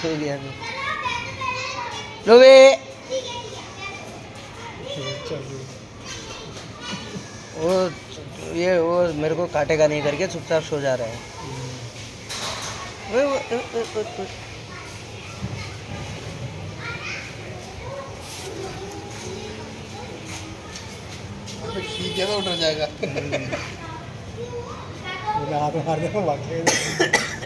सो गया लो बे वो ये वो मेरे को काटेगा नहीं करके चुपचाप सो जा रहा है। वो, वो, वो, वो, वो, वो। ठीक है तो उठ जाएगा। हाथ मार दे भाग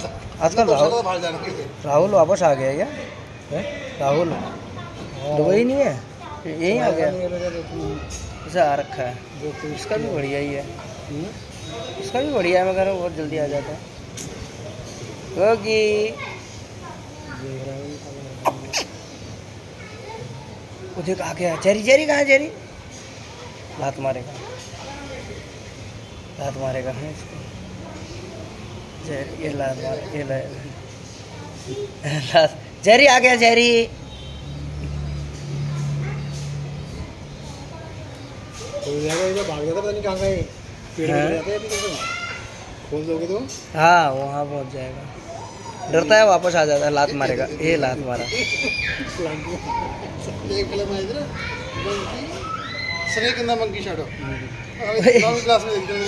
सा आजकल राहुल के लिए राहुल वापस आ गया क्या? राहुल। दुबई नहीं है? यही आ गया। जो इसे आ रखा है। तू इसका भी बढ़िया ही है। हम्म? इसका भी बढ़िया है मैं कह बहुत जल्दी आ जाता है। क्योंकि हूँ देख आ गया चेरी चेरी कहाँ चेरी लात मारेगा। लात मारेगा है इसको। ये लात मारे ये लात चेरी आ गया कहाँ तो हाँ। वहाँ पहुँच जाएगा। डरता है वापस आ जाता है लात मारेगा। ये लात मारा।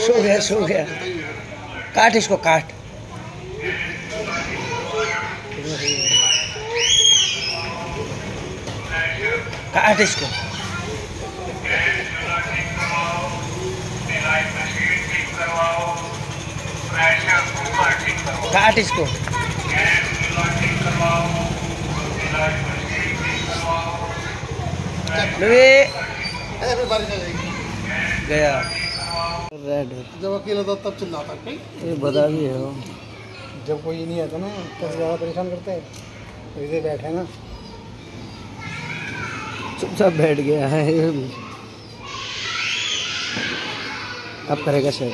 सो गया, सो गया। काट इसको काट। काट इसको। काट इसको। गया। रेड जब अकेला था तब चिल्लाता ये बता भी है जब कोई नहीं आता ना तब ज़्यादा परेशान करते हैं। तो इधर बैठे ना। चुपचाप बैठ गया है। अब करेगा शेर